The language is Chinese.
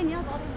以你要早。